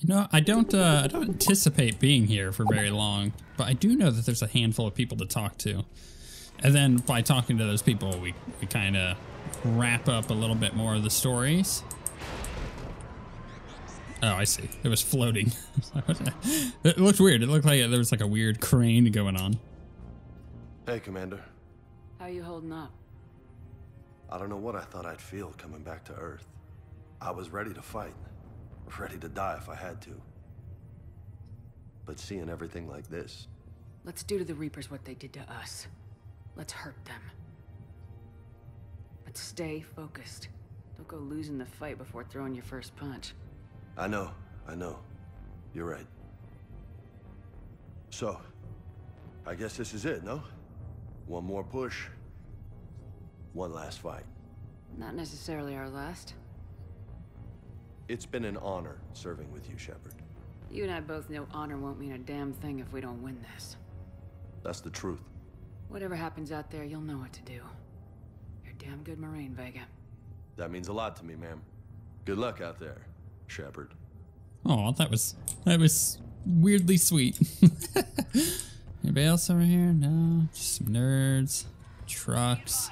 You know, I don't uh, I don't anticipate being here for very long, but I do know that there's a handful of people to talk to. And then by talking to those people, we, we kind of wrap up a little bit more of the stories. Oh, I see. It was floating. it looked weird. It looked like there was like a weird crane going on. Hey, Commander. How you holding up? I don't know what I thought I'd feel coming back to Earth. I was ready to fight. Ready to die if I had to. But seeing everything like this... Let's do to the Reapers what they did to us. Let's hurt them. But stay focused. Don't go losing the fight before throwing your first punch. I know, I know. You're right. So, I guess this is it, no? One more push. One last fight. Not necessarily our last. It's been an honor serving with you, Shepard. You and I both know honor won't mean a damn thing if we don't win this. That's the truth. Whatever happens out there, you'll know what to do. You're a damn good Marine, Vega. That means a lot to me, ma'am. Good luck out there, Shepard. Oh, that was that was weirdly sweet. Anybody else over here? No, just some nerds, trucks.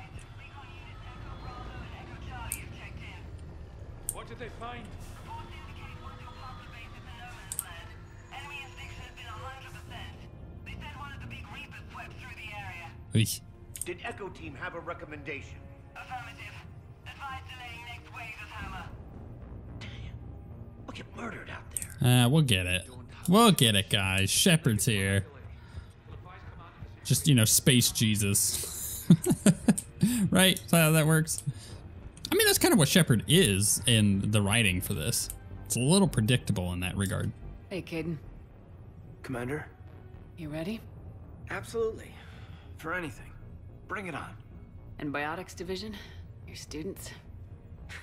What did they find? Eesh. Did Echo Team have a recommendation? Affirmative. Advise delaying next wave of hammer. We'll get murdered out there. Uh, we'll get it. We'll get it, guys. Shepard's here. Just, you know, space Jesus. right? Is that how that works? I mean, that's kind of what Shepard is in the writing for this. It's a little predictable in that regard. Hey, Kaidan. Commander? You ready? Absolutely. For anything. Bring it on. And Biotics Division? Your students?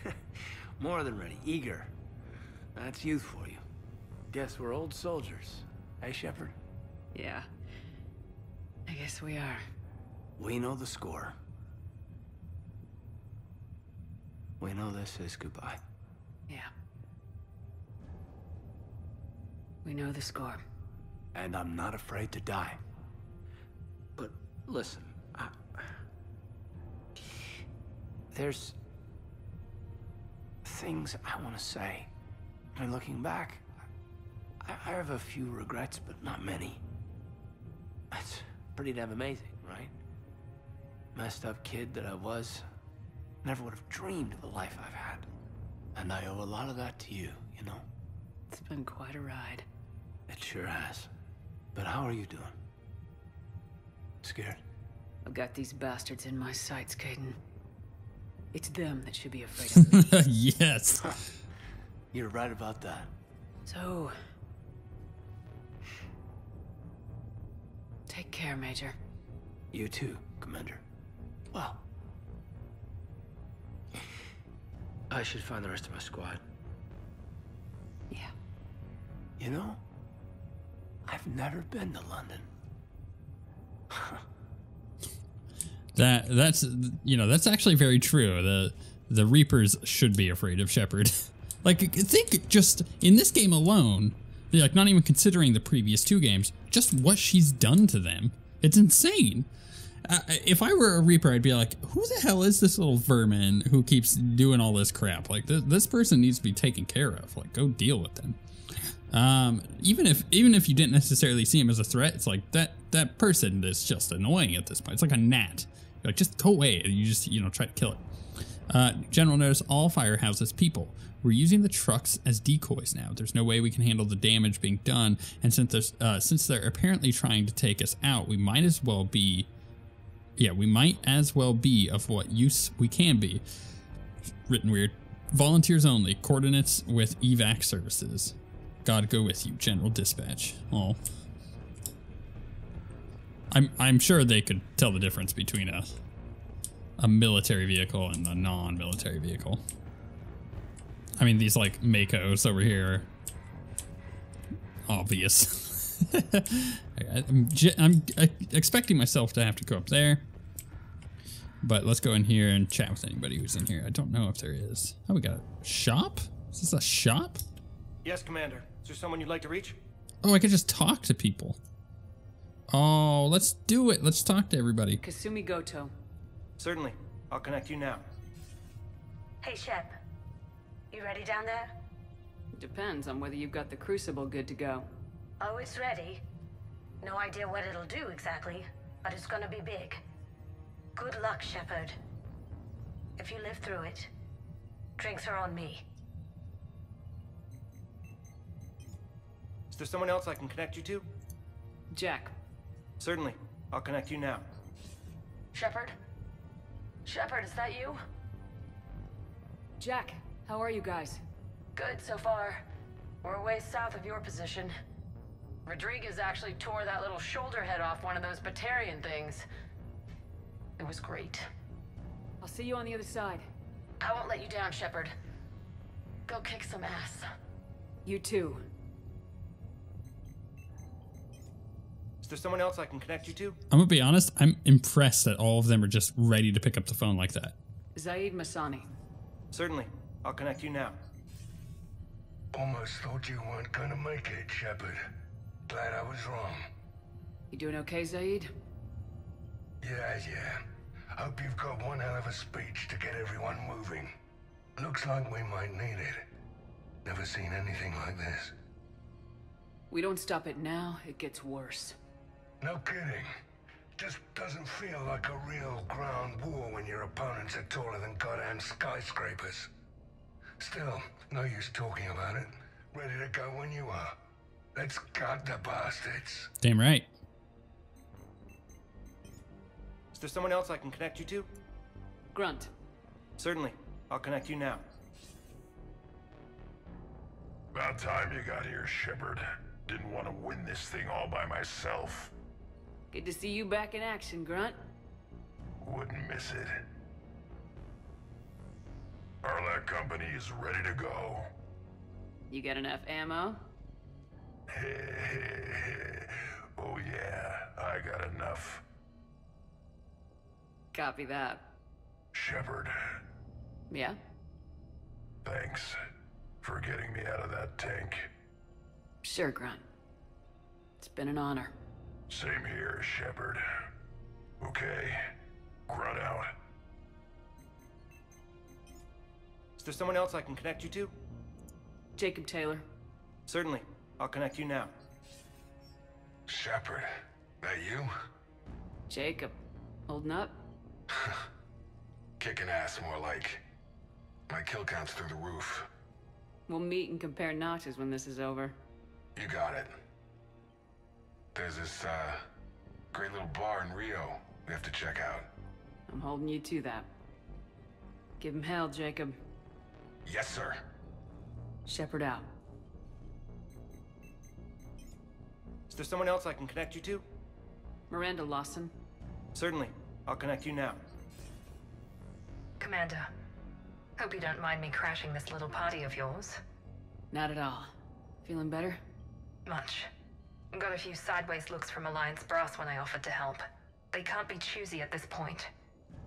More than ready. Eager. That's youth for you. Guess we're old soldiers. Hey, Shepard? Yeah. I guess we are. We know the score. We know this is goodbye. Yeah. We know the score. And I'm not afraid to die. Listen, I... There's... things I want to say. I mean, looking back, I, I have a few regrets, but not many. That's pretty damn amazing, right? Messed up kid that I was, never would have dreamed of the life I've had. And I owe a lot of that to you, you know? It's been quite a ride. It sure has. But how are you doing? Scared? I've got these bastards in my sights, Kaidan. It's them that should be afraid of me. yes. You're right about that. so... Take care, Major. You too, Commander. Well... I should find the rest of my squad. Yeah. You know, I've never been to London. That that's you know that's actually very true. The the Reapers should be afraid of Shepard. like think just in this game alone, like not even considering the previous two games, just what she's done to them. It's insane. Uh, if I were a Reaper, I'd be like, who the hell is this little vermin who keeps doing all this crap? Like this, this person needs to be taken care of. Like go deal with them. Um, even if even if you didn't necessarily see him as a threat, it's like that that person is just annoying at this point. It's like a gnat. You're like just go away, and you just you know try to kill it. Uh, General notice all firehouses people. We're using the trucks as decoys now. There's no way we can handle the damage being done, and since there's uh, since they're apparently trying to take us out, we might as well be. Yeah, we might as well be of what use we can be. Written weird. Volunteers only. Coordinates with evac services. God go with you, General Dispatch. Oh. I'm I'm sure they could tell the difference between a a military vehicle and a non-military vehicle. I mean, these like Makos over here, obvious. I'm, I'm expecting myself to have to go up there, but let's go in here and chat with anybody who's in here. I don't know if there is. Oh, we got a shop. Is this a shop? Yes, Commander. Is there someone you'd like to reach? Oh, I could just talk to people. Oh, let's do it. Let's talk to everybody. Kasumi Goto. Certainly. I'll connect you now. Hey, Shep. You ready down there? Depends on whether you've got the crucible good to go. Oh, it's ready. No idea what it'll do exactly, but it's gonna be big. Good luck, Shepard. If you live through it, drinks are on me. Is there someone else I can connect you to? Jack, Certainly. I'll connect you now. Shepard? Shepard, is that you? Jack, how are you guys? Good so far. We're way south of your position. Rodriguez actually tore that little shoulder head off one of those Batarian things. It was great. I'll see you on the other side. I won't let you down, Shepard. Go kick some ass. You too. Is there someone else I can connect you to? I'm gonna be honest. I'm impressed that all of them are just ready to pick up the phone like that. Zaeed Massani. Certainly. I'll connect you now. Almost thought you weren't gonna make it, Shepard. Glad I was wrong. You doing okay, Zaid? Yeah, yeah. Hope you've got one hell of a speech to get everyone moving. Looks like we might need it. Never seen anything like this. We don't stop it now, it gets worse. No kidding. Just doesn't feel like a real ground war when your opponents are taller than goddamn skyscrapers. Still, no use talking about it. Ready to go when you are. Let's gut the bastards. Damn right. Is there someone else I can connect you to? Grunt. Certainly. I'll connect you now. About time you got here, Shepard. Didn't want to win this thing all by myself. Good to see you back in action, Grunt. Wouldn't miss it. Aralakh Company is ready to go. You got enough ammo? oh yeah, I got enough. Copy that. Shepard, Yeah? thanks for getting me out of that tank. Sure, Grunt. It's been an honor. Same here, Shepard. Okay, grunt out. Is there someone else I can connect you to? Jacob Taylor. Certainly. I'll connect you now. Shepard, that you? Jacob. Holding up? Kicking ass more like. My kill count's through the roof. We'll meet and compare notches when this is over. You got it. There's this, uh, great little bar in Rio we have to check out. I'm holding you to that. Give him hell, Jacob. Yes, sir. Shepard out. Is there someone else I can connect you to? Miranda Lawson. Certainly. I'll connect you now. Commander, hope you don't mind me crashing this little party of yours. Not at all. Feeling better? Much. Got a few sideways looks from Alliance brass when I offered to help. They can't be choosy at this point.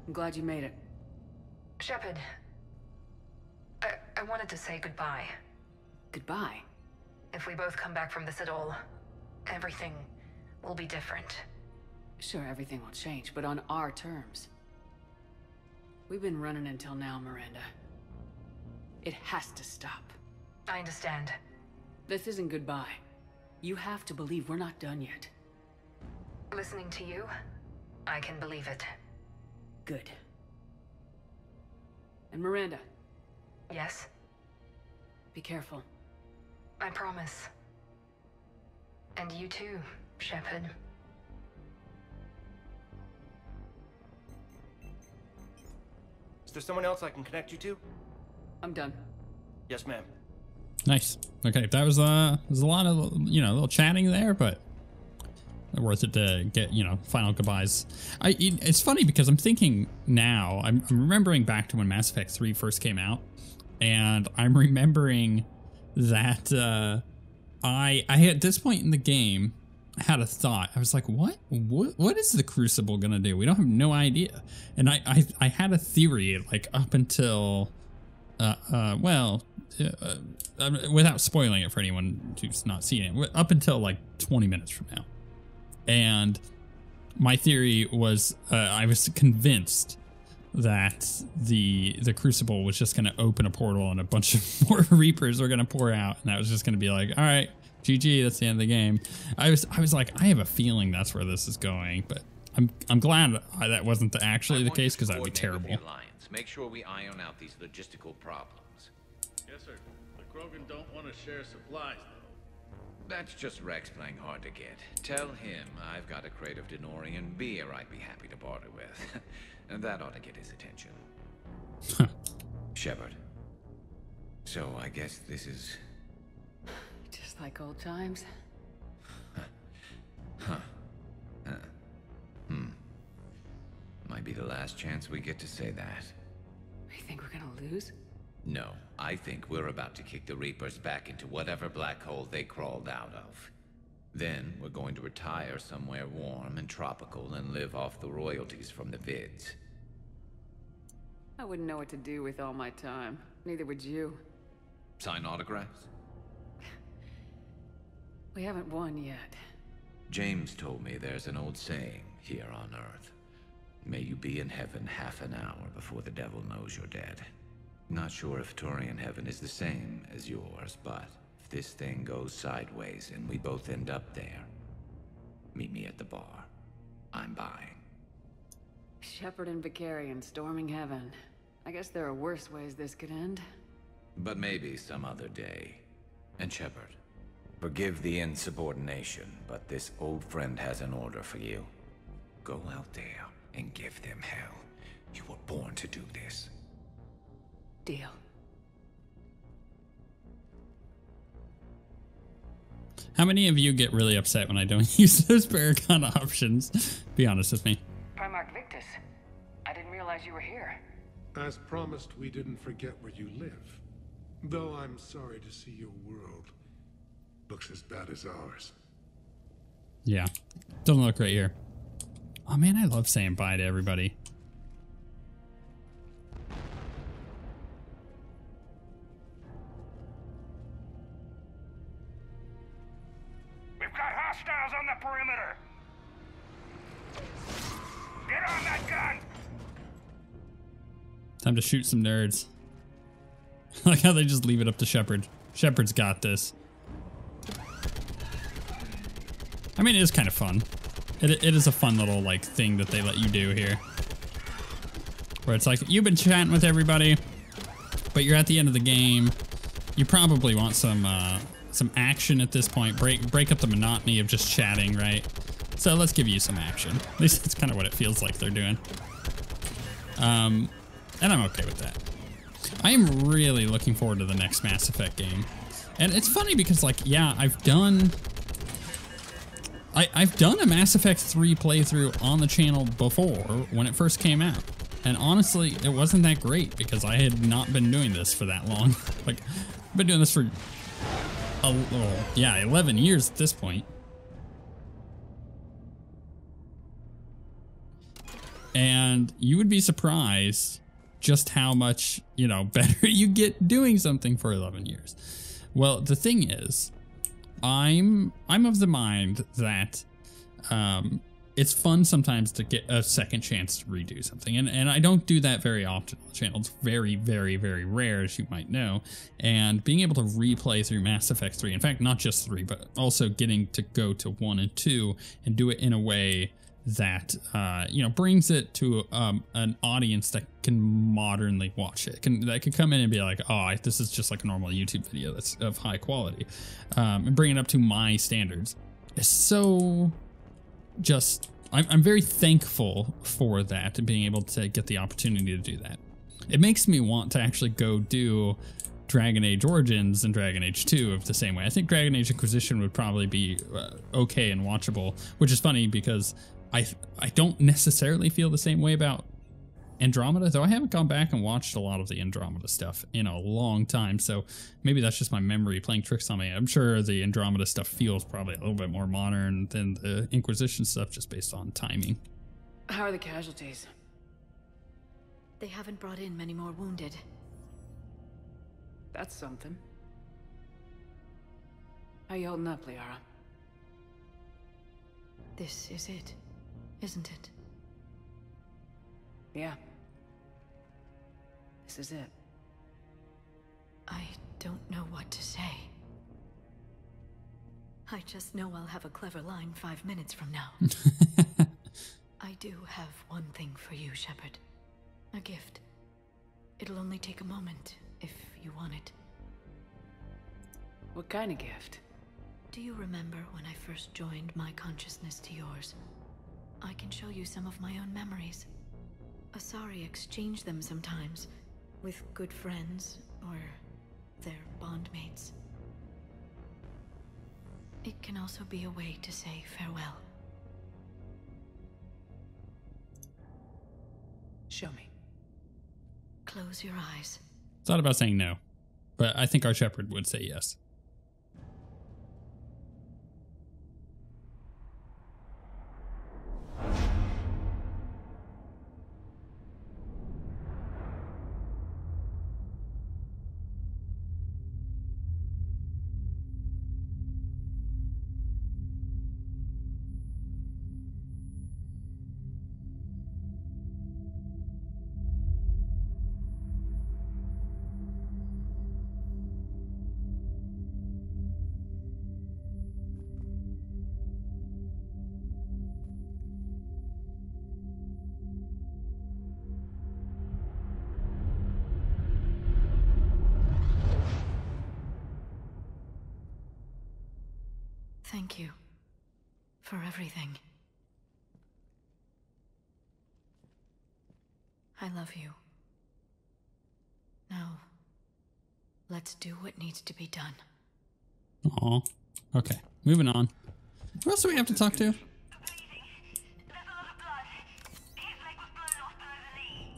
I'm glad you made it. Shepard, I, I wanted to say goodbye. Goodbye. If we both come back from this at all, everything will be different. Sure, everything will change, but on our terms. We've been running until now, Miranda. It has to stop. I understand. This isn't goodbye. You have to believe we're not done yet. Listening to you, I can believe it. Good. And Miranda, Yes, be careful. I promise. And you too, Shepard. Is there someone else I can connect you to? I'm done. Yes, ma'am. Nice. Okay, that was uh, there's a lot of you know, a little chatting there, but worth it to get you know final goodbyes. I it, it's funny because I'm thinking now. I'm, I'm remembering back to when Mass Effect 3 first came out, and I'm remembering that uh, I I at this point in the game had a thought. I was like, what what what is the Crucible gonna do? We don't have no idea. And I I, I had a theory like up until uh, uh well uh, uh, without spoiling it for anyone who's not seen it, up until like 20 minutes from now. And my theory was uh, I was convinced that the the crucible was just going to open a portal and a bunch of more reapers were going to pour out and that was just going to be like all right gg that's the end of the game. I was i was like i have a feeling that's where this is going but i'm i'm glad that wasn't the, actually the case because that'd be terrible. Make sure we iron out these logistical problems yes sir the krogan don't want to share supplies though. that's just Rex playing hard to get. Tell him I've got a crate of Denorian beer I'd be happy to barter with. and that ought to get his attention. Shepard. So I guess this is... Just like old times. Huh. Huh. Hmm. Might be the last chance we get to say that. You think we're gonna lose? No, I think we're about to kick the Reapers back into whatever black hole they crawled out of. Then we're going to retire somewhere warm and tropical and live off the royalties from the vids. I wouldn't know what to do with all my time. Neither would you. Sign autographs? we haven't won yet. James told me there's an old saying here on Earth. May you be in heaven half an hour before the devil knows you're dead. Not sure if Turian heaven is the same as yours, but if this thing goes sideways and we both end up there, meet me at the bar. I'm buying. Shepard and Vakarian storming heaven. I guess there are worse ways this could end. But maybe some other day. And Shepard, forgive the insubordination, but this old friend has an order for you. Go out there and give them hell. You were born to do this. Deal. How many of you get really upset when I don't use those Paragon options? Be honest with me. Primarch Victus, I didn't realize you were here. As promised, we didn't forget where you live. Though I'm sorry to see your world looks as bad as ours. Yeah, doesn't look right here. Oh man, I love saying bye to everybody. Time to shoot some nerds. like how they just leave it up to Shepard. Shepard's got this. I mean, it is kind of fun. It, it is a fun little like thing that they let you do here. Where it's like, you've been chatting with everybody, but you're at the end of the game. You probably want some uh, some action at this point. Break break up the monotony of just chatting, right? So let's give you some action. At least that's kind of what it feels like they're doing. Um, and I'm okay with that. I am really looking forward to the next Mass Effect game. And it's funny because, like, yeah, I've done... I, I've done a Mass Effect 3 playthrough on the channel before when it first came out. And honestly, it wasn't that great because I had not been doing this for that long. like, I've been doing this for a, well, yeah, 11 years at this point. And you would be surprised just how much, you know, better you get doing something for 11 years. Well, the thing is, I'm I'm of the mind that um, it's fun sometimes to get a second chance to redo something. And, and I don't do that very often on the channel. It's very, very, very rare, as you might know. And being able to replay through Mass Effect 3, in fact, not just 3, but also getting to go to 1 and 2 and do it in a way that uh, you know brings it to um, an audience that can modernly watch it can that could come in and be like oh this is just like a normal youtube video that's of high quality um, and bring it up to my standards so just I'm, I'm very thankful for that and being able to get the opportunity to do that. It makes me want to actually go do Dragon Age Origins and Dragon Age 2 of the same way. I think Dragon Age Inquisition would probably be uh, okay and watchable, which is funny because I I don't necessarily feel the same way about Andromeda, though I haven't gone back and watched a lot of the Andromeda stuff in a long time, so maybe that's just my memory playing tricks on me. I'm sure the Andromeda stuff feels probably a little bit more modern than the Inquisition stuff just based on timing. How are the casualties? They haven't brought in many more wounded. That's something. How you holding up, Liara? This is it, isn't it? Yeah. This is it. I don't know what to say. I just know I'll have a clever line five minutes from now. I do have one thing for you, Shepard. A gift. It'll only take a moment, if you want it. What kind of gift? Do you remember when I first joined my consciousness to yours? I can show you some of my own memories. Asari exchange them sometimes with good friends or their bondmates. It can also be a way to say farewell. Show me. Close your eyes. Thought about saying no, but I think our Shepard would say yes. Everything. I love you. Now, let's do what needs to be done. Aw. Okay, moving on. Who else do we have to talk to?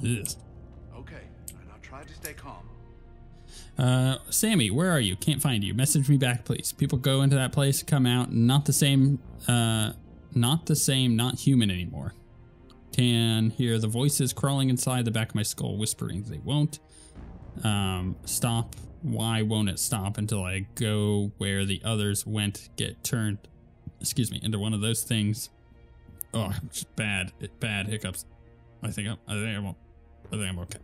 Yes. Okay, and I'll try to stay calm. Uh, Sammy, where are you? Can't find you. Message me back, please. People go into that place, come out, not the same, uh, not the same, not human anymore. Can hear the voices crawling inside the back of my skull, whispering they won't. Um, stop. Why won't it stop until I go where the others went? Get turned, excuse me, into one of those things. Oh, just bad, bad hiccups. I think I'm, I think I'm, I think I'm okay.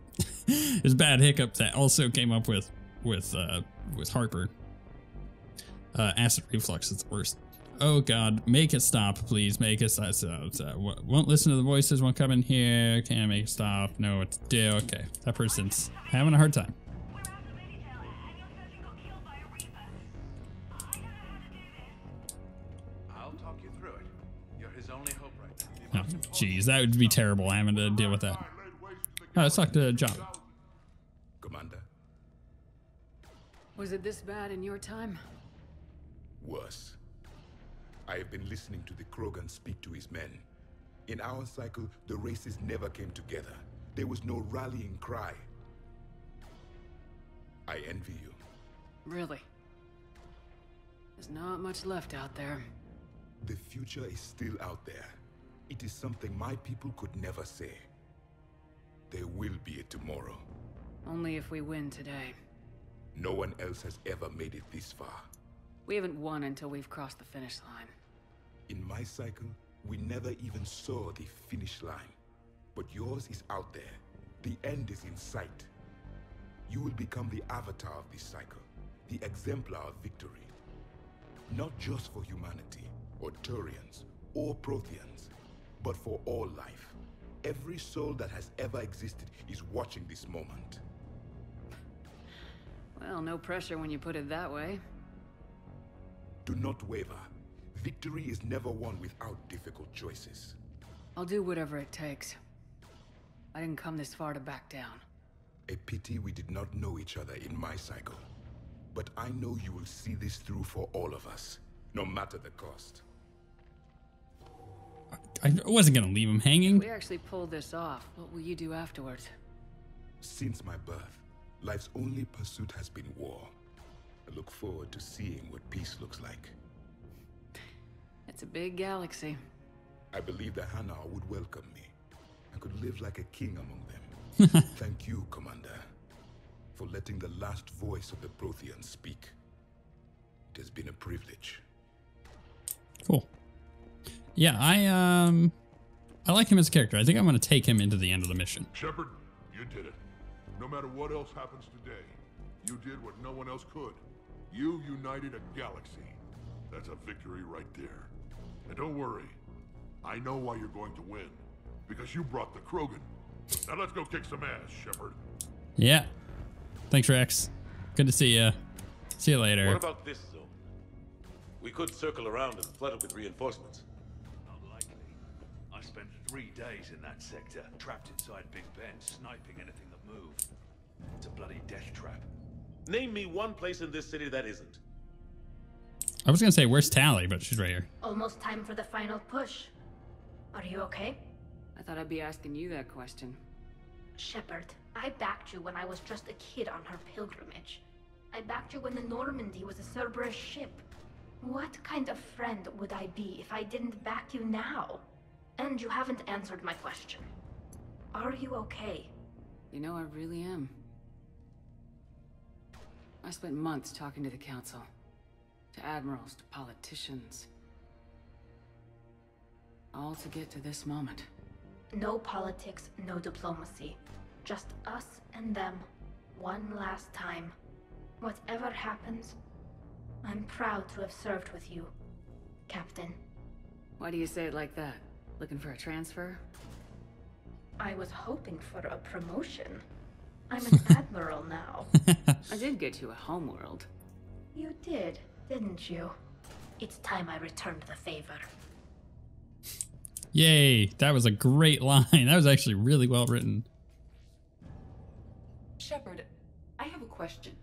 It's bad hiccups that also came up with with uh with Harper. Uh, acid reflux is the worst. Oh God, make it stop, please. Make it stop. So, so, w- won't listen to the voices. Won't come in here. Can't make it stop. Know what to do. Okay, that person's having a hard time. I'll talk you through it. You're his only hope right now. Oh, jeez, that would be terrible having to deal with that. Oh, let's talk to John. Commander, Was it this bad in your time? worse. I have been listening to the Krogan speak to his men. In our cycle, the races never came together. There was no rallying cry. I envy you. Really? There's not much left out there. The future is still out there. It is something my people could never say. There will be a tomorrow. Only if we win today. No one else has ever made it this far. We haven't won until we've crossed the finish line. In my cycle, we never even saw the finish line. But yours is out there. The end is in sight. You will become the avatar of this cycle, the exemplar of victory. Not just for humanity, or Turians, or Protheans, but for all life. Every soul that has ever existed is watching this moment. Well, no pressure when you put it that way. Do not waver. Victory is never won without difficult choices. I'll do whatever it takes. I didn't come this far to back down. A pity we did not know each other in my cycle. But I know you will see this through for all of us, no matter the cost. I wasn't gonna leave him hanging. If we actually pulled this off, what will you do afterwards? Since my birth, life's only pursuit has been war. I look forward to seeing what peace looks like. It's a big galaxy. I believe the Hanar would welcome me. I could live like a king among them. Thank you, Commander. for letting the last voice of the Protheans speak. It has been a privilege. Cool. Yeah, I um I like him as a character. I think I'm gonna take him into the end of the mission. Shepard, you did it. No matter what else happens today, you did what no one else could. You united a galaxy. That's a victory right there. And don't worry, I know why you're going to win. Because you brought the Krogan. Now let's go kick some ass, Shepard. Yeah. Thanks, Rex. Good to see you. See you later. What about this zone? We could circle around and flood it with reinforcements. Not likely. I spent three days in that sector, trapped inside Big Ben, sniping anything that moved. It's a bloody death trap. Name me one place in this city that isn't. I was gonna say where's Tali, but she's right here. Almost time for the final push. Are you okay? I thought I'd be asking you that question. Shepard, I backed you when I was just a kid on her pilgrimage. I backed you when the Normandy was a Cerberus ship. What kind of friend would I be if I didn't back you now? And you haven't answered my question. Are you okay? You know, I really am. I spent months talking to the Council. To admirals, to politicians. All to get to this moment. No politics, no diplomacy. Just us and them. One last time. Whatever happens, I'm proud to have served with you, Captain. Why do you say it like that? Looking for a transfer? I was hoping for a promotion. I'm an admiral now. I did get you a homeworld. You did, didn't you? It's time I returned the favor. Yay! That was a great line. That was actually really well written. Shepard, I have a question.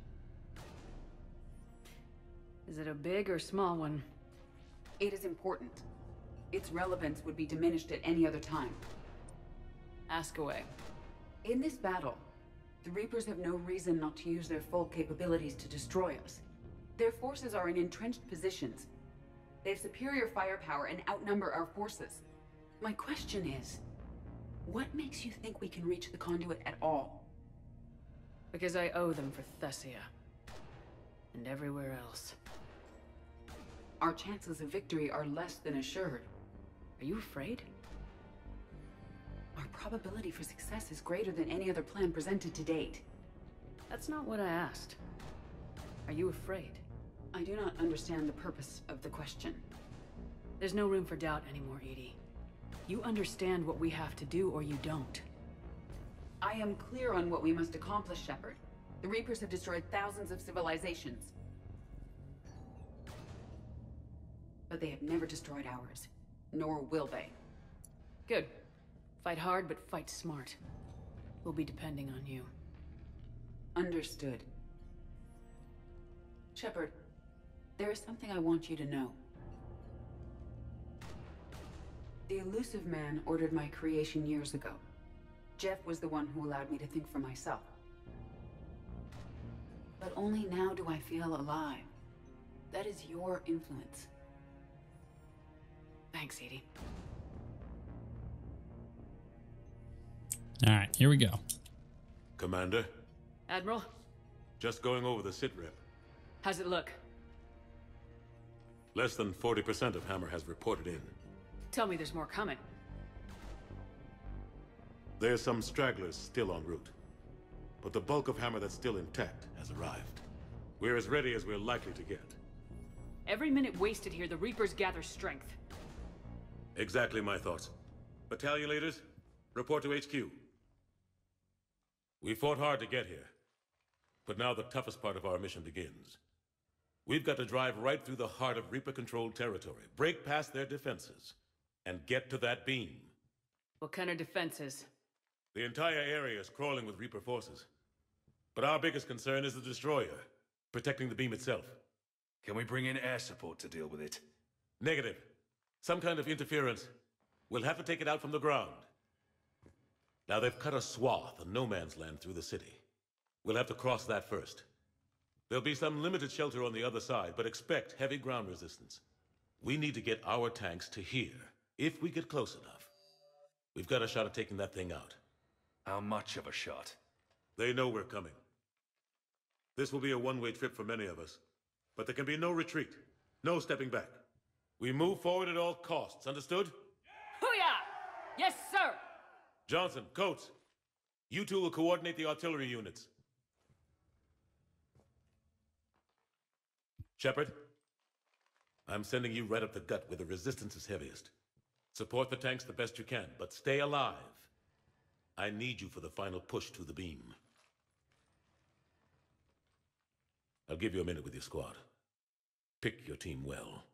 Is it a big or small one? It is important. Its relevance would be diminished at any other time. Ask away. In this battle, the Reapers have no reason not to use their full capabilities to destroy us. Their forces are in entrenched positions. They have superior firepower and outnumber our forces. My question is, what makes you think we can reach the conduit at all? Because I owe them for Thessia. And everywhere else. Our chances of victory are less than assured. Are you afraid? Our probability for success is greater than any other plan presented to date. That's not what I asked. Are you afraid? I do not understand the purpose of the question. There's no room for doubt anymore, EDI. You understand what we have to do, or you don't. I am clear on what we must accomplish, Shepard. The Reapers have destroyed thousands of civilizations. But they have never destroyed ours. Nor will they. Good. Fight hard, but fight smart. We'll be depending on you. Understood. Shepard, there is something I want you to know. The Illusive Man ordered my creation years ago. Jeff was the one who allowed me to think for myself. But only now do I feel alive. That is your influence. Thanks, EDI. All right, here we go. Commander, Admiral, just going over the sitrep. how's it look? Less than 40% of Hammer has reported in. Tell me there's more coming. There's some stragglers still en route. But the bulk of Hammer that's still intact has arrived. We're as ready as we're likely to get. Every minute wasted here, the Reapers gather strength. Exactly my thoughts. Battalion leaders, report to HQ. We fought hard to get here. But now the toughest part of our mission begins. We've got to drive right through the heart of Reaper-controlled territory, break past their defenses, and get to that beam. What kind of defenses? The entire area is crawling with Reaper forces. But our biggest concern is the destroyer, protecting the beam itself. Can we bring in air support to deal with it? Negative. Some kind of interference. We'll have to take it out from the ground. Now they've cut a swath of no man's land through the city. We'll have to cross that first. There'll be some limited shelter on the other side, but expect heavy ground resistance. We need to get our tanks to here, if we get close enough. We've got a shot at taking that thing out. How much of a shot? They know we're coming. This will be a one-way trip for many of us. But there can be no retreat. No stepping back. We move forward at all costs, understood? Hooyah! Yes, sir! Johnson, Coates, you two will coordinate the artillery units. Shepard, I'm sending you right up the gut where the resistance is heaviest. Support the tanks the best you can, but stay alive. I need you for the final push to the beam. I'll give you a minute with your squad. Pick your team well.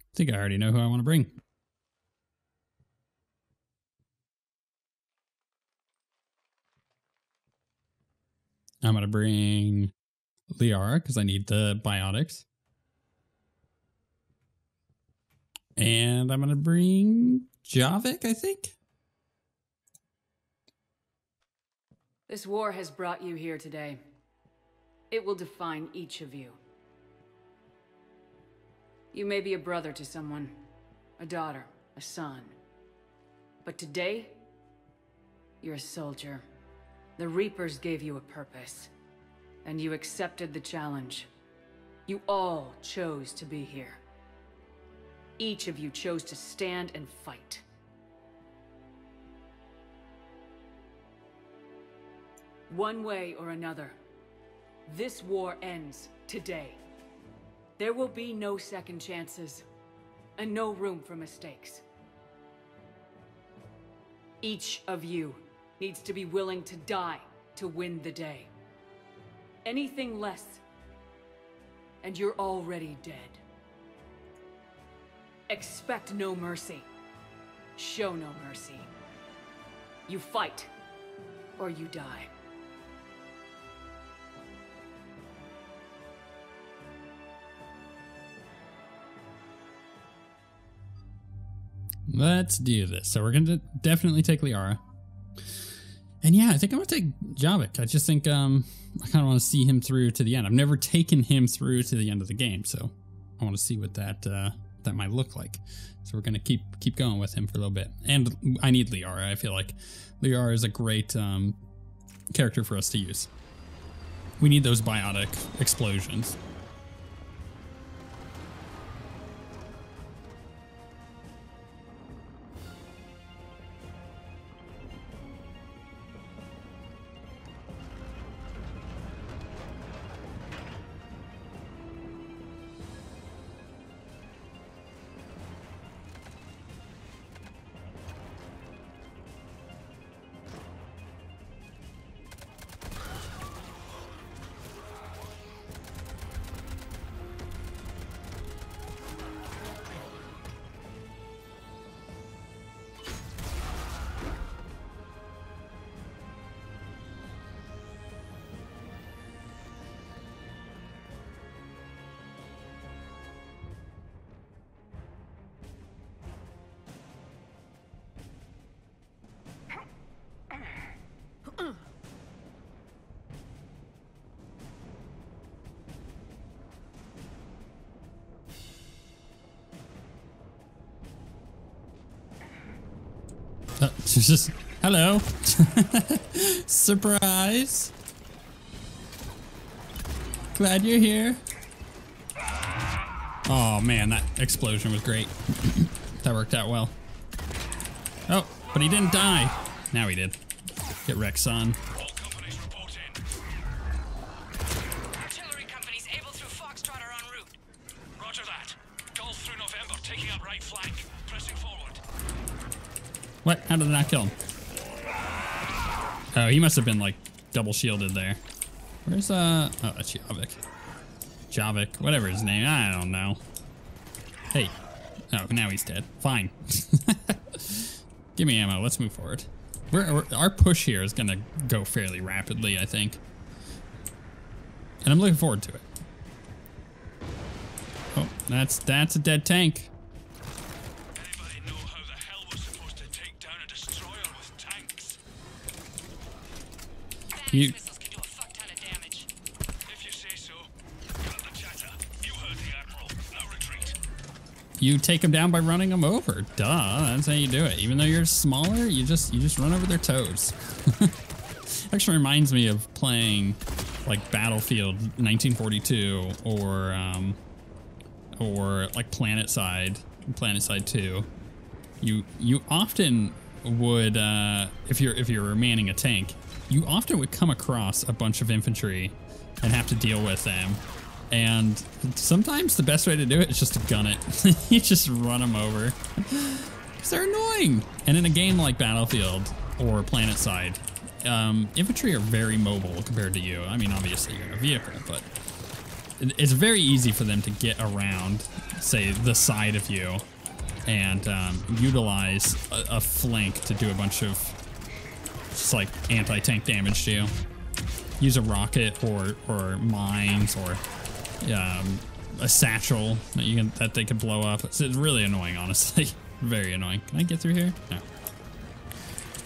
I think I already know who I want to bring. I'm going to bring Liara because I need the biotics. And I'm going to bring Javik, I think. This war has brought you here today. It will define each of you. You may be a brother to someone, a daughter, a son. But today, you're a soldier. The Reapers gave you a purpose, and you accepted the challenge. You all chose to be here. Each of you chose to stand and fight. One way or another, this war ends today. There will be no second chances, and no room for mistakes. Each of you needs to be willing to die to win the day. Anything less, and you're already dead. Expect no mercy. Show no mercy. You fight, or you die. Let's do this. So we're gonna definitely take Liara. And yeah, I think I'm gonna take Javik. I just think um I kind of want to see him through to the end. I've never taken him through to the end of the game, so I want to see what that uh, that might look like. So we're gonna keep keep going with him for a little bit. And I need Liara. I feel like Liara is a great um, character for us to use. We need those biotic explosions. Uh, just hello, surprise. Glad you're here. Oh man, that explosion was great. that worked out well. Oh, but he didn't die. Now he did. Get Rex on. What? How did it not kill him? Oh, he must have been like double shielded there. Where's uh? Oh, that's Javik. Javik, whatever his name. I don't know. Hey. Oh, now he's dead. Fine. Give me ammo. Let's move forward. We're, we're, our push here is gonna go fairly rapidly, I think. And I'm looking forward to it. Oh, that's that's a dead tank. You. You take them down by running them over. Duh, that's how you do it. Even though you're smaller, you just you just run over their toes. Actually reminds me of playing like Battlefield 1942 or um, or like Planet Side, Planet Side 2, you you often would uh, if you're if you're manning a tank, you often would come across a bunch of infantry and have to deal with them. And sometimes the best way to do it is just to gun it. you just run them over. Because they're annoying. And in a game like Battlefield or PlanetSide, um, infantry are very mobile compared to you. I mean, obviously you're in a vehicle, but it's very easy for them to get around, say, the side of you and um, utilize a, a flank to do a bunch of just like anti-tank damage to you. Use a rocket or or mines or um, a satchel that you can that they can blow up. It's, it's really annoying, honestly. Very annoying. Can I get through here? No.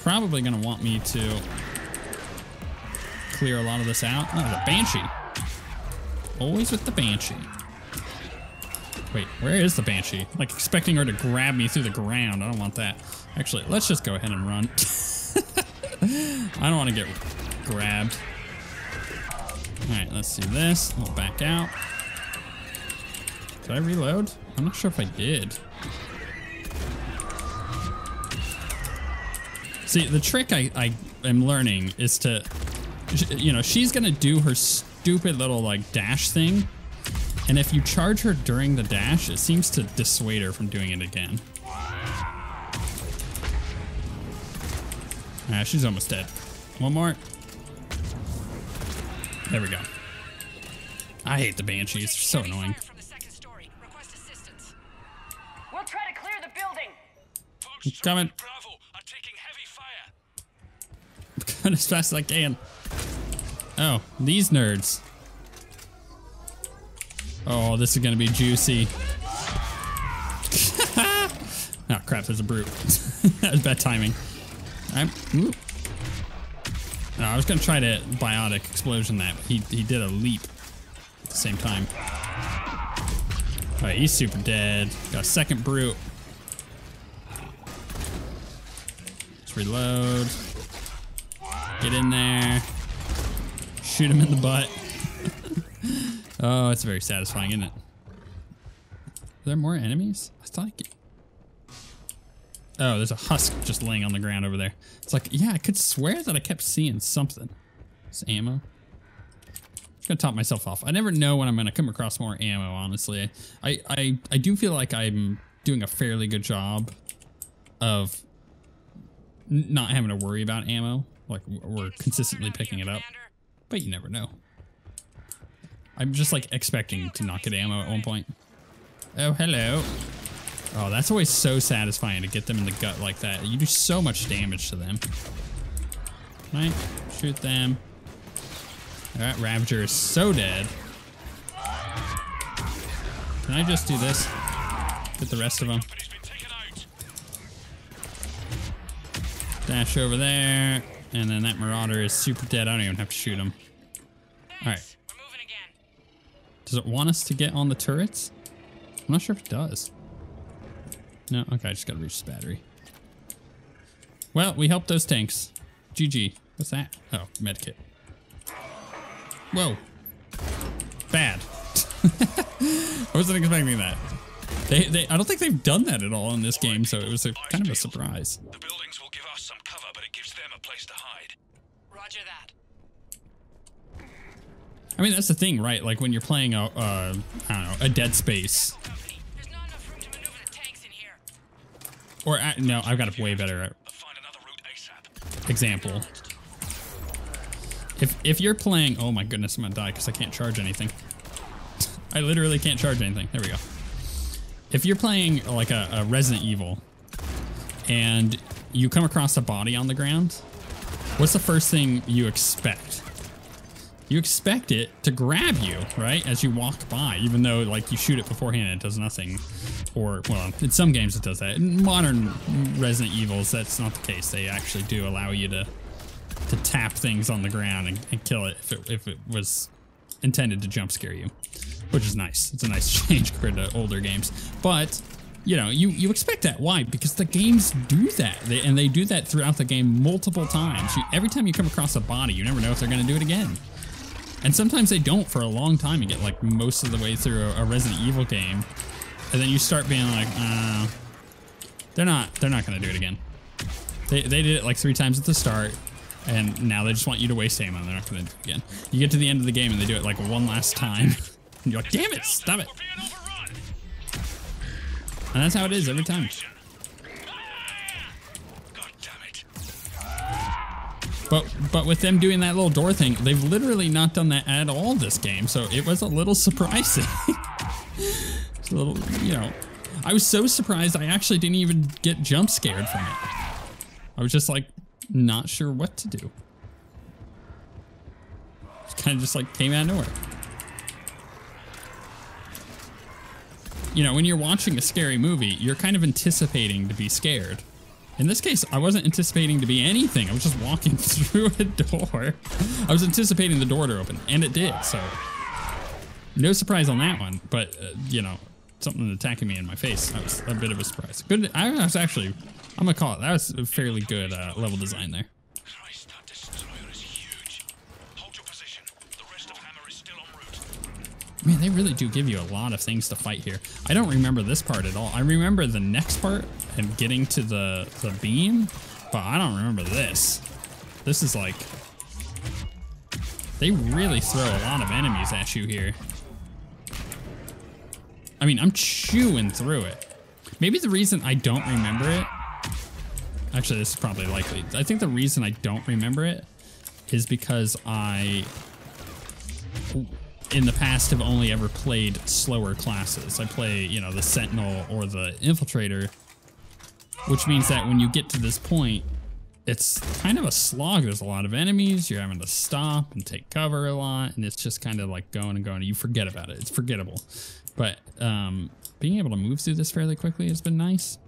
Probably gonna want me to clear a lot of this out. Oh, the banshee. Always with the banshee. Wait, where is the banshee? Like expecting her to grab me through the ground. I don't want that. Actually, let's just go ahead and run. I don't want to get grabbed. All right, let's do this. We'll back out. Did I reload? I'm not sure if I did. See, the trick I, I am learning is to, you know, she's gonna do her stupid little like dash thing, and if you charge her during the dash, it seems to dissuade her from doing it again. Ah, she's almost dead. One more. There we go. I hate the banshees. They're so annoying. We'll try to clear the building. I'm coming. Going as fast as I can. Oh, these nerds. Oh, this is gonna be juicy. oh crap, there's a brute. that was bad timing. I'm, ooh. No, I was gonna try to biotic explosion that, he, he did a leap at the same time. Alright, he's super dead. Got a second brute. Let's reload. Get in there. Shoot him in the butt. oh, it's very satisfying, isn't it? Are there more enemies? I thought I could... Oh, there's a husk just laying on the ground over there. It's like, yeah, I could swear that I kept seeing something. It's ammo. I'm gonna top myself off. I never know when I'm gonna come across more ammo, honestly. I, I, I do feel like I'm doing a fairly good job of not having to worry about ammo. Like, we're consistently picking it up. But you never know. I'm just, like, expecting to not get ammo at one point. Oh, hello. Oh, that's always so satisfying to get them in the gut like that. You do so much damage to them. Right? Shoot them. Alright, Ravager is so dead. Can I just do this? Get the rest of them. Dash over there. And then that Marauder is super dead. I don't even have to shoot him. Alright. Does it want us to get on the turrets? I'm not sure if it does. No, okay, I just gotta reach this battery. Well, we helped those tanks. GG. What's that? Oh, medkit. Whoa. Bad. I wasn't expecting that. They, they, I don't think they've done that at all in this game, so it was a kind of a surprise. The buildings will give us some cover, but it gives them a place to hide. Roger that. I mean, that's the thing, right? Like when you're playing a, uh, I don't know, a Dead Space. Or uh, no, I've got a way better example. If if you're playing, oh my goodness, I'm gonna die because I can't charge anything. I literally can't charge anything. There we go. If you're playing like a, a Resident Evil, and you come across a body on the ground, what's the first thing you expect? You expect it to grab you, right? As you walk by, even though like you shoot it beforehand and it does nothing. Or, well, in some games it does that. In modern Resident Evils, that's not the case. They actually do allow you to to tap things on the ground and, and kill it if it if it was intended to jump scare you. Which is nice. It's a nice change compared to older games. But you know, you, you expect that. Why? Because the games do that. They, and they do that throughout the game multiple times. You, every time you come across a body, you never know if they're going to do it again. And sometimes they don't for a long time. You get like most of the way through a, a Resident Evil game, and then you start being like, uh, they're not, they're not gonna do it again. They, they did it like three times at the start, and now they just want you to waste ammo. They're not gonna do it again. You get to the end of the game and they do it like one last time, and you're like, damn it, stop it. And that's how it is every time. But but with them doing that little door thing, they've literally not done that at all this game. So it was a little surprising. it's a little, you know, I was so surprised I actually didn't even get jump scared from it. I was just like not sure what to do. It kind of just like came out of nowhere. You know, when you're watching a scary movie, you're kind of anticipating to be scared. In this case, I wasn't anticipating to be anything. I was just walking through a door. I was anticipating the door to open, and it did, so. No surprise on that one, but, uh, you know, something attacking me in my face. That was a bit of a surprise. Good, I was actually, I'm gonna call it, that was a fairly good uh, level design there. Man, they really do give you a lot of things to fight here. I don't remember this part at all. I remember the next part and getting to the, the beam, but I don't remember this. This is like... They really throw a lot of enemies at you here. I mean, I'm chewing through it. Maybe the reason I don't remember it... Actually, this is probably likely. I think the reason I don't remember it is because I in the past have only ever played slower classes. I play, you know, the Sentinel or the Infiltrator, which means that when you get to this point, it's kind of a slog. There's a lot of enemies. You're having to stop and take cover a lot, and it's just kind of like going and going. You forget about it. It's forgettable. But um, being able to move through this fairly quickly has been nice.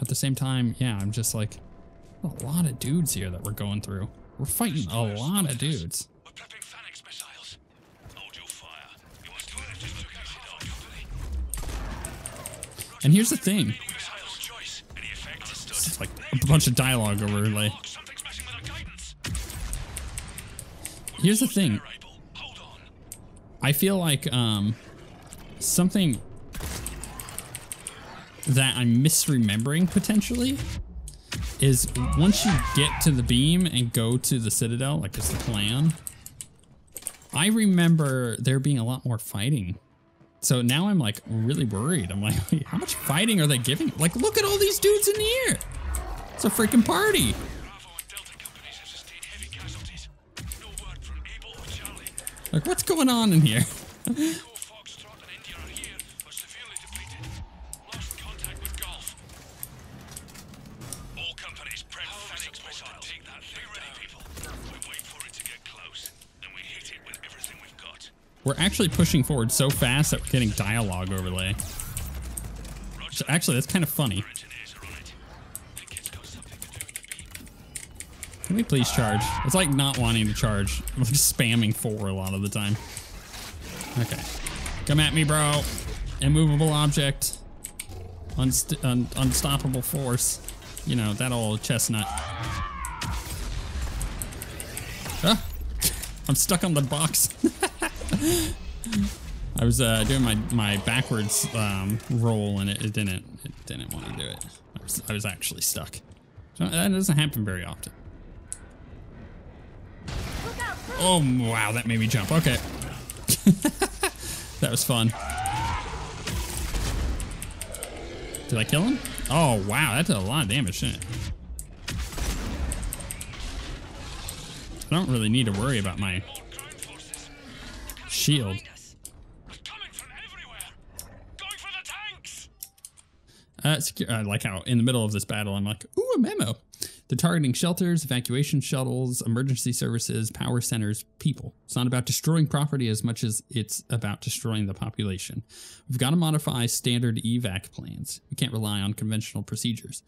At the same time, yeah, I'm just like, a lot of dudes here that we're going through. We're fighting a lot of dudes. And here's the thing. It's like a bunch of dialogue overlay. Here's the thing. I feel like um, something that I'm misremembering potentially is once you get to the beam and go to the Citadel, like it's the plan, I remember there being a lot more fighting so now I'm like really worried. I'm like, how much fighting are they giving? Like, look at all these dudes in the air. It's a freaking party. Like, what's going on in here? We're actually pushing forward so fast that we're getting dialogue overlay. So actually, that's kind of funny. Can we please charge? It's like not wanting to charge. I'm just spamming four a lot of the time. Okay. Come at me, bro. Immovable object. Unst un unstoppable force. You know, that old chestnut. Ah! I'm stuck on the box. I was uh, doing my my backwards um, roll and it, it, didn't it didn't want to do it. I was, I was actually stuck. So that doesn't happen very often. Oh wow, that made me jump. Okay, that was fun. Did I kill him? Oh wow, that did a lot of damage, didn't it? I don't really need to worry about my shield. Uh, I like how in the middle of this battle, I'm like, ooh, a memo. They're targeting shelters, evacuation shuttles, emergency services, power centers, people. It's not about destroying property as much as it's about destroying the population. We've got to modify standard evac plans. We can't rely on conventional procedures.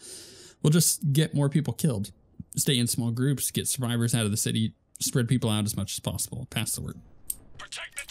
We'll just get more people killed, stay in small groups, get survivors out of the city, spread people out as much as possible. Pass the word. Protect the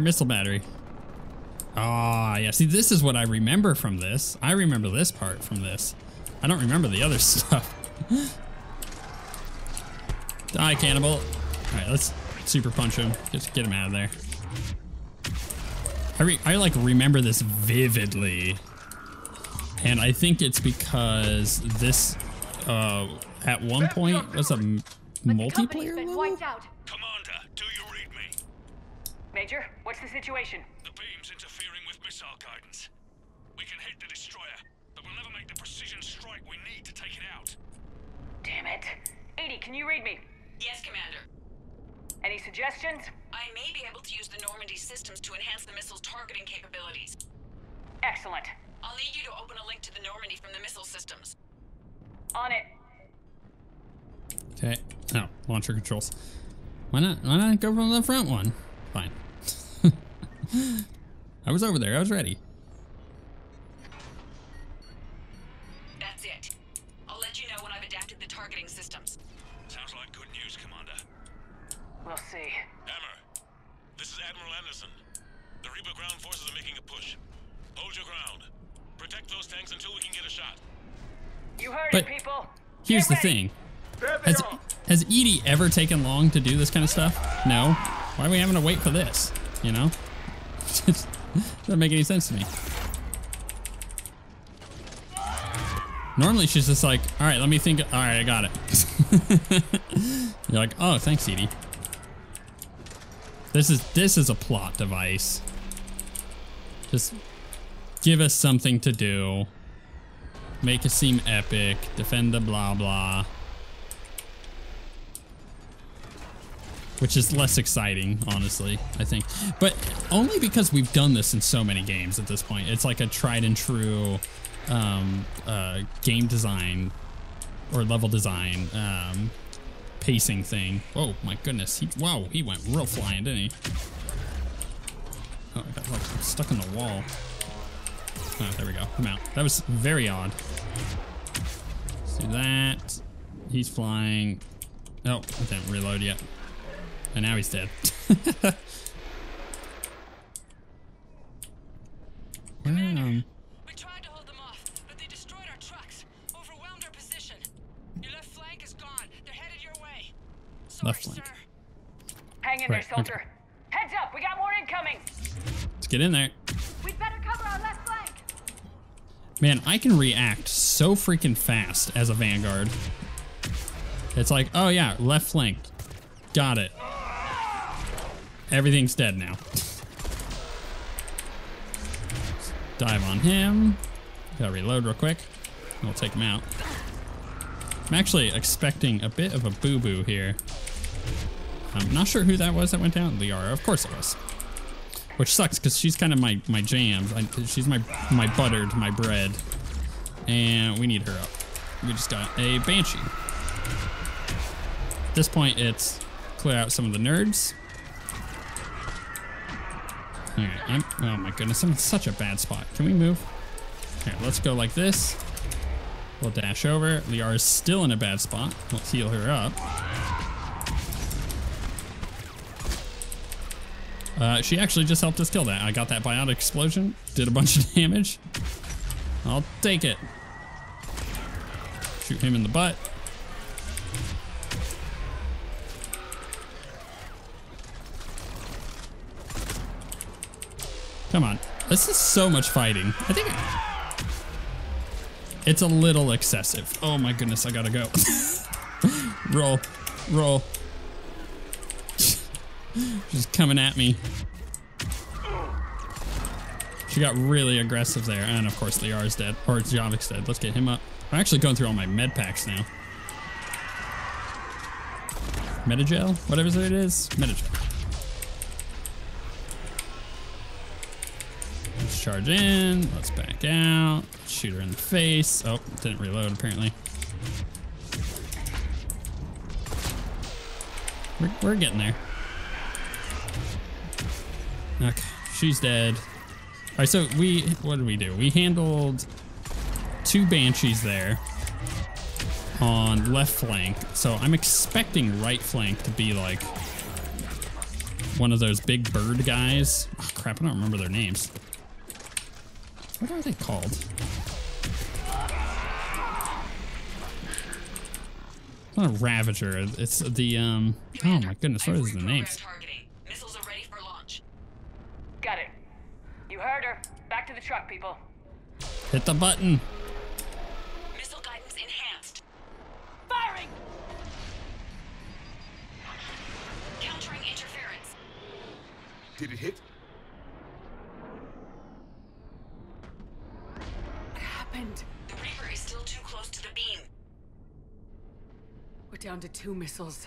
missile battery. Ah, yeah. See, this is what I remember from this. I remember this part from this. I don't remember the other stuff. Die, cannibal. All right, let's super punch him. Just get him out of there. I, re I like remember this vividly. And I think it's because this, uh, at one point was a multiplayer level? wiped out. Commander, do you read me? Major, what's the situation? The beam's interfering with missile guidance. We can hit the destroyer, but we'll never make the precision strike we need to take it out. Damn it. EDI, can you read me? Yes, Commander. Any suggestions? I may be able to use the Normandy systems to enhance the missile's targeting capabilities. Excellent. I'll need you to open a link to the Normandy from the missile systems. On it. Okay. No, launcher controls. Why not? Why not go from the front one? Fine. I was over there. I was ready. That's it. I'll let you know when I've adapted the targeting systems. Sounds like good news, Commander. We'll see. Hammer, this is Admiral Anderson. The Reaper ground forces are making a push. Hold your ground. Protect those tanks until we can get a shot. You heard But it, people. Here's the thing. Has, has EDI ever taken long to do this kind of stuff? No. Why are we having to wait for this? You know? Doesn't make any sense to me. Normally she's just like, all right, let me think. All right, I got it. You're like, oh, thanks, EDI. This is this is a plot device. Just give us something to do. Make it seem epic. Defend the blah blah. Which is less exciting, honestly, I think. But only because we've done this in so many games at this point. It's like a tried and true um, uh, game design or level design um, pacing thing. Oh my goodness. He, wow, he went real flying, didn't he? Oh, I got like stuck in the wall. Oh, there we go. I'm out. That was very odd. Do that. He's flying. Oh, I didn't reload yet. And now he's dead. We tried to hold them off, but they destroyed our trucks, overwhelmed our position. Your left flank is gone. They're headed your way. Sorry, Left flank. sir. Hang in Right, there, soldier. Heads up, we got more incoming. let's get in there. We'd better cover our left flank. Man, I can react so freaking fast as a Vanguard. It's like, oh yeah, left flank. Got it. Everything's dead now. Dive on him. Gotta reload real quick. We'll take him out. I'm actually expecting a bit of a boo-boo here. I'm not sure who that was that went down. Liara, of course it was. Which sucks because she's kind of my my jam. I, she's my my butter to my bread, and we need her up. We just got a banshee. At this point, it's clear out some of the nerds. All right, I'm, oh my goodness, I'm in such a bad spot. Can we move? Here, let's go like this. We'll dash over. Liara's still in a bad spot. We'll heal her up. Uh, she actually just helped us kill that. I got that biotic explosion, did a bunch of damage. I'll take it. Shoot him in the butt. Come on. This is so much fighting. I think it's a little excessive. Oh my goodness, I gotta go. roll, roll. She's coming at me. She got really aggressive there. And of course, Liara's dead. Or Javik's dead. Let's get him up. I'm actually going through all my med packs now. Metagel? Whatever it is. Metagel. Charge in. Let's back out. Shoot her in the face. Oh, didn't reload apparently. We're, we're getting there. Okay, she's dead. All right, so we, what did we do? We handled two Banshees there on left flank. So I'm expecting right flank to be like one of those big bird guys. Oh, crap, I don't remember their names. What are they called? It's not a Ravager. It's the, um, oh my goodness, what is the names? Got it. You heard her. Back to the truck, people. Hit the button. Missile guidance enhanced. Firing! Countering interference. Did it hit? What happened? The Reaper is still too close to the beam. We're down to two missiles.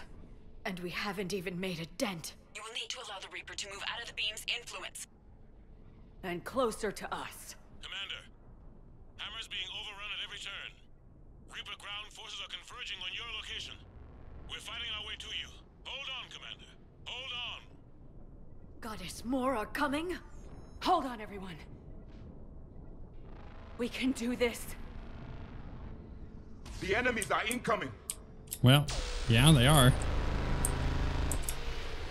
And we haven't even made a dent. You will need to allow the Reaper to move out of the beam's influence. And closer to us. Commander, Hammer's being overrun at every turn. Reaper ground forces are converging on your location. We're fighting our way to you. Hold on, Commander. Hold on. Goddess, more are coming? Hold on, everyone. We can do this. The enemies are incoming. Well, yeah, they are.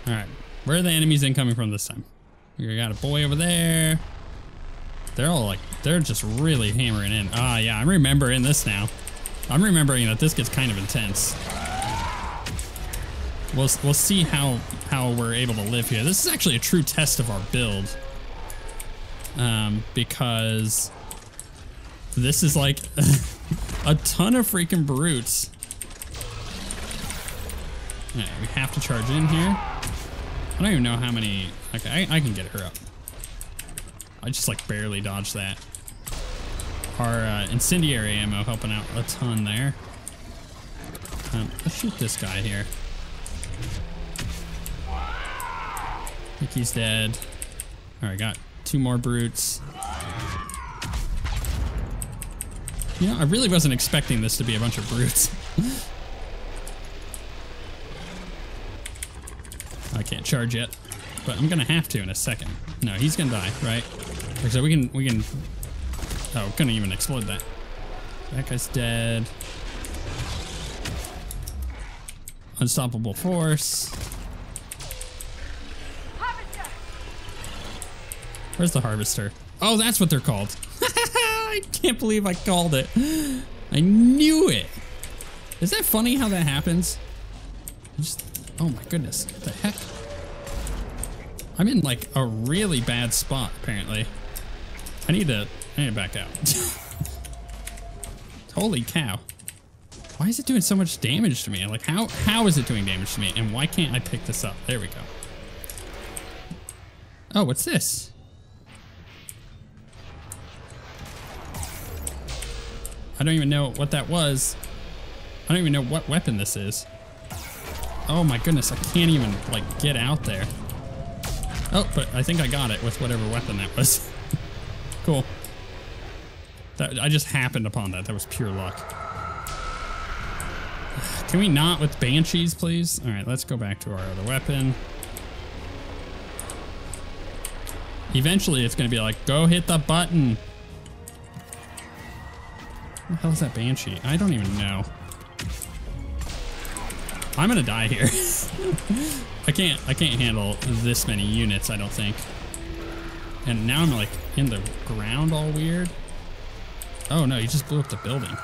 All right, where are the enemies incoming from this time? We got a boy over there. They're all like, they're just really hammering in. Ah, yeah, I'm remembering this now. I'm remembering that this gets kind of intense. We'll, we'll see how, how we're able to live here. This is actually a true test of our build. Um, because this is like a ton of freaking brutes. Right, we have to charge in here. I don't even know how many. Okay, I, I can get her up. I just like barely dodged that. Our uh, incendiary ammo helping out a ton there. Um, let's shoot this guy here. I think he's dead. All right, got two more brutes. You know, I really wasn't expecting this to be a bunch of brutes. I can't charge yet, but I'm gonna have to in a second. No, he's gonna die, right? So we can, we can, oh, couldn't even explode that. That guy's dead. Unstoppable force. Where's the harvester? Oh, that's what they're called. I can't believe I called it. I knew it. Is that funny how that happens? Just, oh my goodness. What the heck? I'm in like a really bad spot, apparently. I need to, I need to back out. Holy cow. Why is it doing so much damage to me? Like, how, how is it doing damage to me? And why can't I pick this up? There we go. Oh, what's this? I don't even know what that was. I don't even know what weapon this is. Oh my goodness, I can't even like get out there. Oh, but I think I got it with whatever weapon that was. cool. That, I just happened upon that. That was pure luck. Can we not with Banshees, please? All right, let's go back to our other weapon. Eventually, it's going to be like, go hit the button. The hell is that Banshee? I don't even know. I'm gonna die here. I can't I can't handle this many units, I don't think. And now I'm like in the ground all weird. Oh no, you just blew up the building.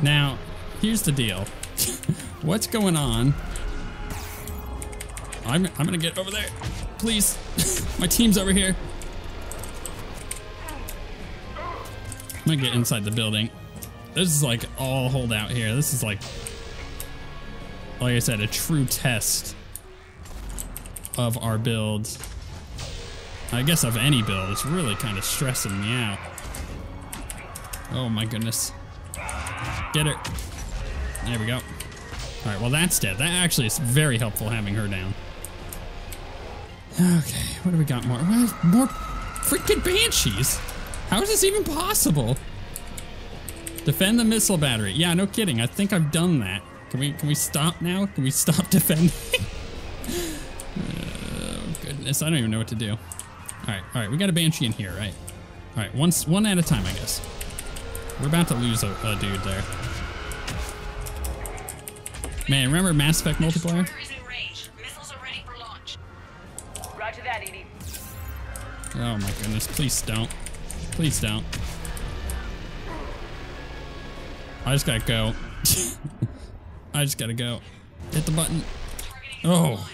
Now, here's the deal. What's going on? I'm I'm gonna get over there. Please. My team's over here. I'm gonna get inside the building. This is like all hold out here. This is like, like I said, a true test of our build. I guess of any build. It's really kind of stressing me out. Oh my goodness. Get her. There we go. All right, well that's dead. That actually is very helpful having her down. Okay, what do we got more? More freaking banshees. How is this even possible? Defend the missile battery. Yeah, no kidding. I think I've done that. Can we can we stop now? Can we stop defending? oh goodness, I don't even know what to do. All right, all right, we got a banshee in here, right? All right, once one at a time, I guess. We're about to lose a, a dude there. Man, remember Mass Effect multiplayer? Oh my goodness, please don't. Please don't. I just gotta go. I just gotta go. Hit the button. Oh.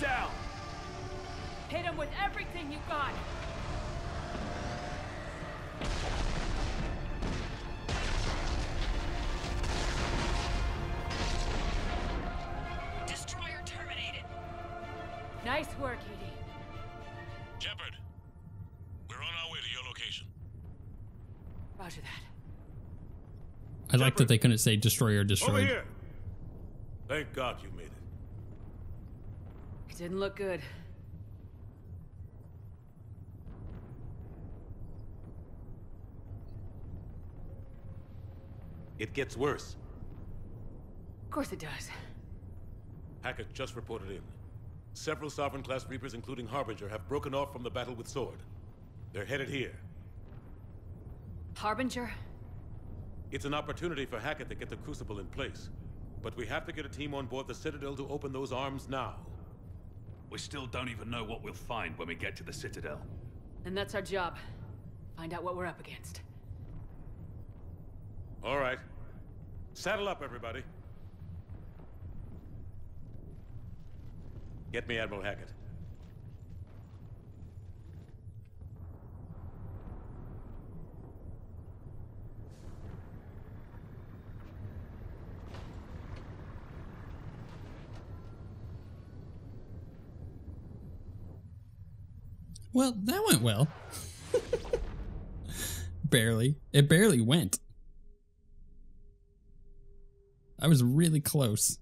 Down! Hit him with everything you got! Destroyer terminated. Nice work, EDI. Shepard, we're on our way to your location. Roger that. I like that they couldn't say destroy or Over destroy. here! Thank God you made it. Didn't look good. It gets worse. Of course it does. Hackett just reported in. Several Sovereign-class Reapers, including Harbinger, have broken off from the battle with Sword. They're headed here. Harbinger? It's an opportunity for Hackett to get the Crucible in place. But we have to get a team on board the Citadel to open those arms now. We still don't even know what we'll find when we get to the Citadel. And that's our job. Find out what we're up against. All right. Saddle up, everybody. Get me Admiral Hackett. Well, that went well. barely. It barely went. I was really close.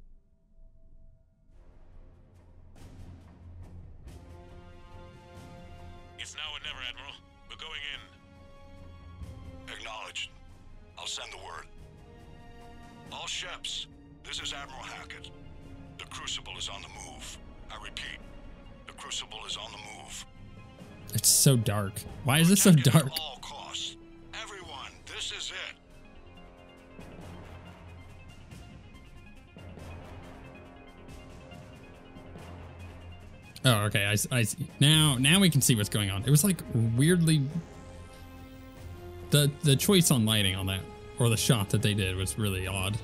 Why is this so dark? Everyone, this. Oh, okay. I see. Now, now we can see what's going on. It was like weirdly. The the choice on lighting on that, or the shot that they did, was really odd.